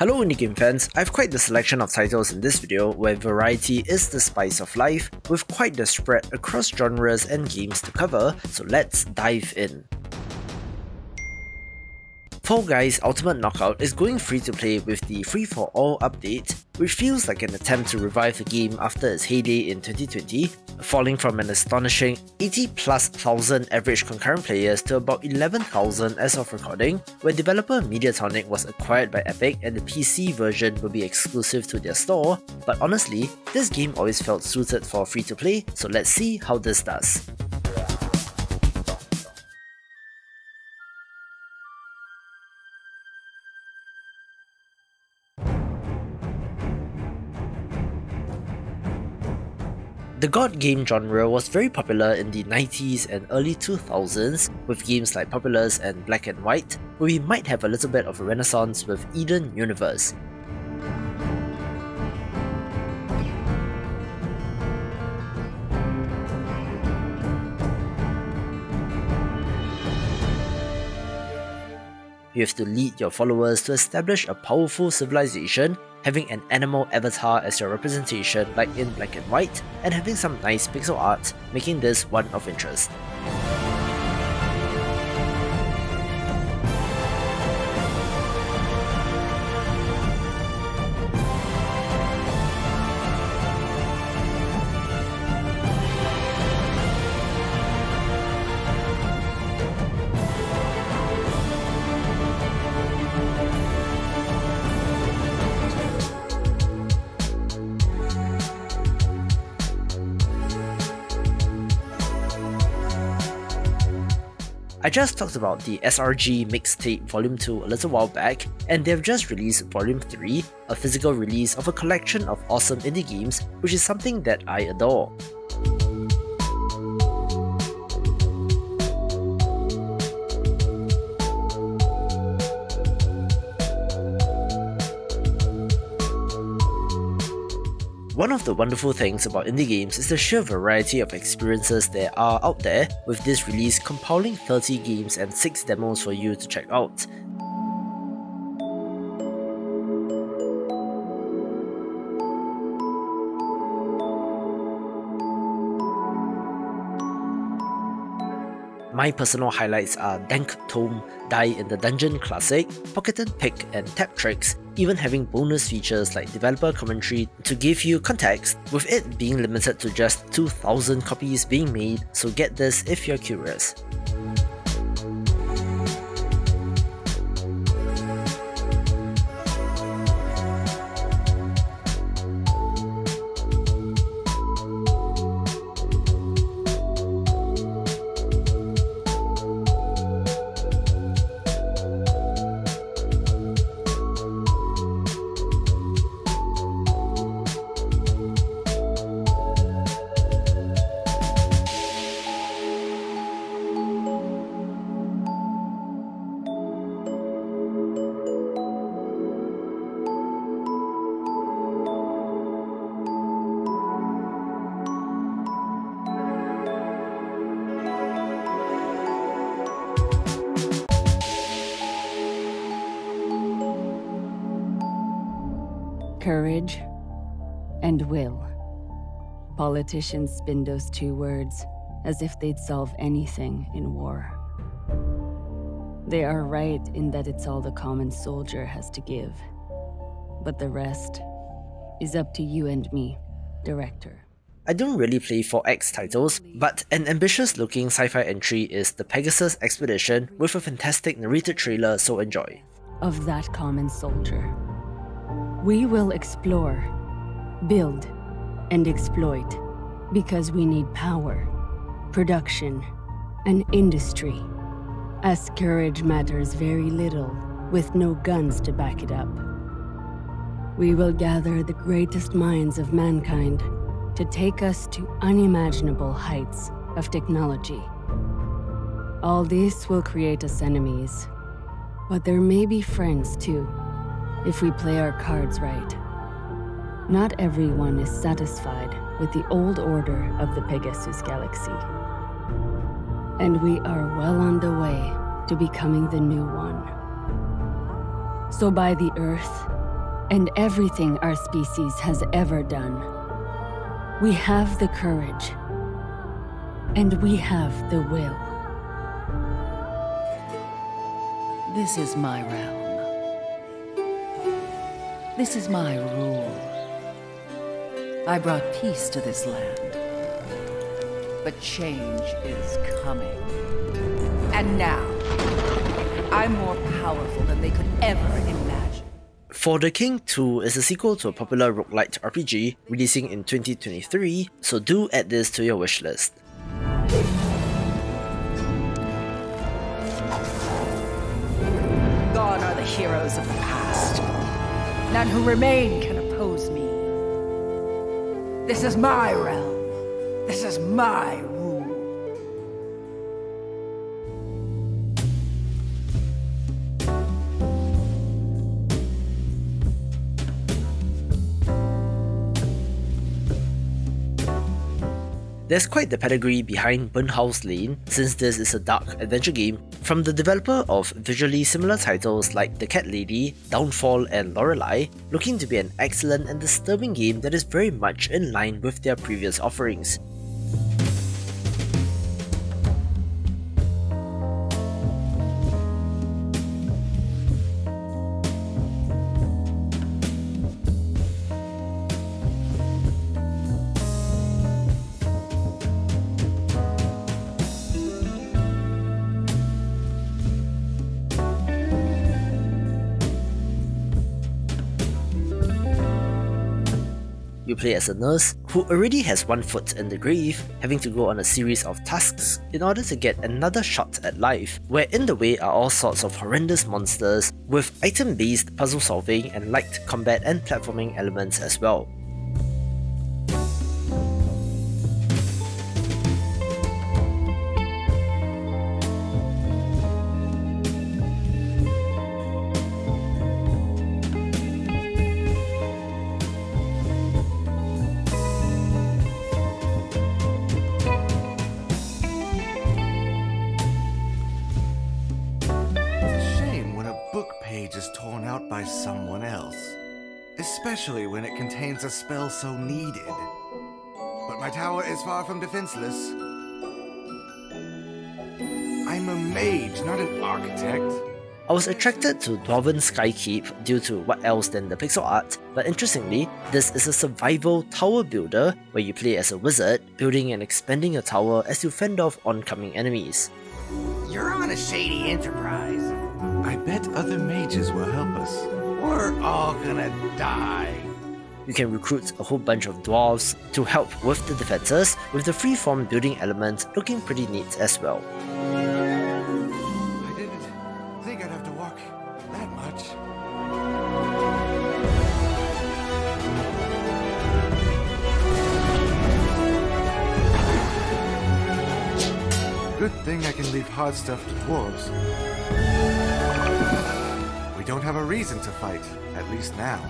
Hello game fans, I've quite the selection of titles in this video where variety is the spice of life, with quite the spread across genres and games to cover, so let's dive in. Fall Guys Ultimate Knockout is going free to play with the Free for All update, which feels like an attempt to revive the game after its heyday in 2020, falling from an astonishing 80 plus thousand average concurrent players to about 11,000 as of recording, where developer Mediatonic was acquired by Epic and the PC version will be exclusive to their store, but honestly, this game always felt suited for free to play, so let's see how this does. The God game genre was very popular in the 90s and early 2000s with games like Populous and Black and White, where we might have a little bit of a renaissance with Eden Universe. You have to lead your followers to establish a powerful civilization having an animal avatar as your representation like in black and white, and having some nice pixel art, making this one of interest. I just talked about the SRG Mixtape Volume 2 a little while back, and they've just released Volume 3, a physical release of a collection of awesome indie games, which is something that I adore. One of the wonderful things about indie games is the sheer variety of experiences there are out there, with this release compiling 30 games and 6 demos for you to check out. My personal highlights are Dank Tome, Die in the Dungeon Classic, Pocket and Pick, and Tap Tricks, even having bonus features like developer commentary to give you context, with it being limited to just 2000 copies being made, so get this if you're curious. Courage and will. Politicians spin those two words as if they'd solve anything in war. They are right in that it's all the common soldier has to give. But the rest is up to you and me, director. I don't really play 4X titles, but an ambitious looking sci-fi entry is The Pegasus Expedition with a fantastic narrated trailer, so enjoy. Of that common soldier. We will explore, build, and exploit because we need power, production, and industry. As courage matters very little with no guns to back it up. We will gather the greatest minds of mankind to take us to unimaginable heights of technology. All this will create us enemies, but there may be friends too if we play our cards right. Not everyone is satisfied with the old order of the Pegasus Galaxy. And we are well on the way to becoming the new one. So by the Earth, and everything our species has ever done. We have the courage, and we have the will. This is my realm. This is my rule. I brought peace to this land. But change is coming. And now, I'm more powerful than they could ever imagine. For the King 2 is a sequel to a popular roguelite RPG releasing in 2023, so do add this to your wishlist. Gone are the heroes of the past. None who remain can oppose me. This is my realm. This is my There's quite the pedigree behind Burnhouse Lane, since this is a dark adventure game from the developer of visually similar titles like The Cat Lady, Downfall and Lorelai, looking to be an excellent and disturbing game that is very much in line with their previous offerings. You play as a nurse who already has one foot in the grave, having to go on a series of tasks in order to get another shot at life, where in the way are all sorts of horrendous monsters with item-based puzzle solving and light combat and platforming elements as well. Especially when it contains a spell so needed. But my tower is far from defenseless. I'm a mage, not an architect. I was attracted to Dwarven Skykeep due to what else than the pixel art, but interestingly, this is a survival tower builder where you play as a wizard, building and expanding your tower as you fend off oncoming enemies. You're on a shady enterprise. I bet other mages will help us. We're all gonna die. You can recruit a whole bunch of dwarves to help with the defenses, with the freeform building element looking pretty neat as well. I didn't think I'd have to walk that much. Good thing I can leave hard stuff to dwarves don't have a reason to fight, at least now.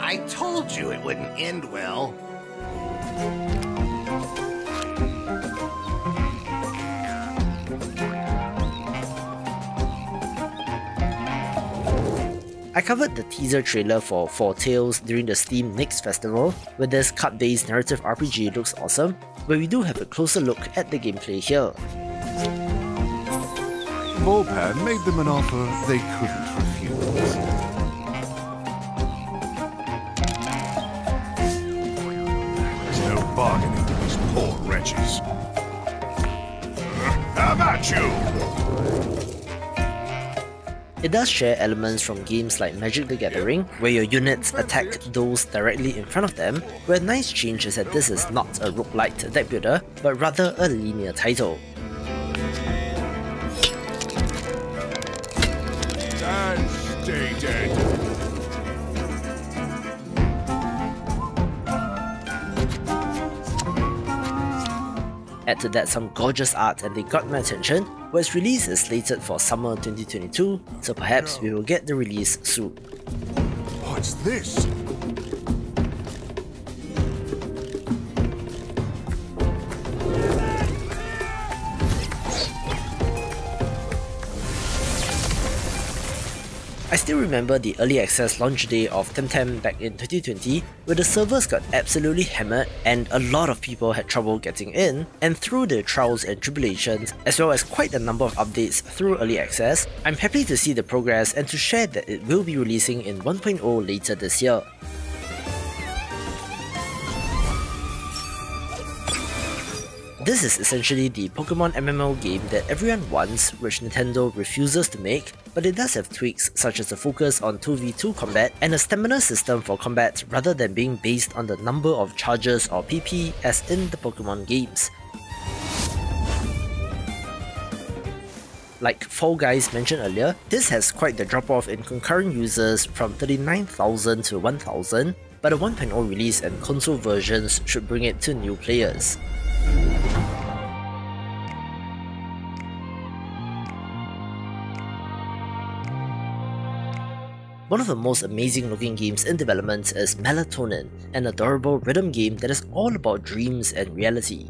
I told you it wouldn't end well. I covered the teaser trailer for Foretales during the Steam Next Festival, where this card-based narrative RPG looks awesome, but we do have a closer look at the gameplay here. Volpan made them an offer they couldn't refuse. There's no bargaining It does share elements from games like Magic the Gathering, where your units attack those directly in front of them, where nice change is that this is not a roguelite deck builder, but rather a linear title. Stay dead. Add to that some gorgeous art and they got my attention, where its release is slated for summer 2022, so perhaps we will get the release soon. What's this? Still remember the early access launch day of Temtem back in 2020, where the servers got absolutely hammered and a lot of people had trouble getting in, and through the trials and tribulations, as well as quite a number of updates through early access, I'm happy to see the progress and to share that it will be releasing in 1.0 later this year. This is essentially the Pokemon MMO game that everyone wants, which Nintendo refuses to make, but it does have tweaks such as a focus on 2v2 combat and a stamina system for combat rather than being based on the number of charges or PP as in the Pokemon games. Like Fall Guys mentioned earlier, this has quite the drop off in concurrent users from 39,000 to 1,000, but the 1.0 release and console versions should bring it to new players. One of the most amazing looking games in development is Melatonin, an adorable rhythm game that is all about dreams and reality.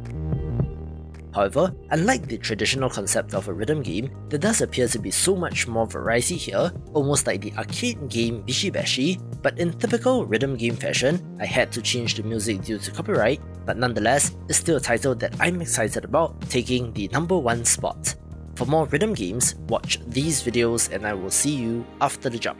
However, unlike the traditional concept of a rhythm game, there does appear to be so much more variety here, almost like the arcade game Bishi Bashi, but in typical rhythm game fashion, I had to change the music due to copyright, but nonetheless, it's still a title that I'm excited about, taking the number one spot. For more rhythm games, watch these videos and I will see you after the jump.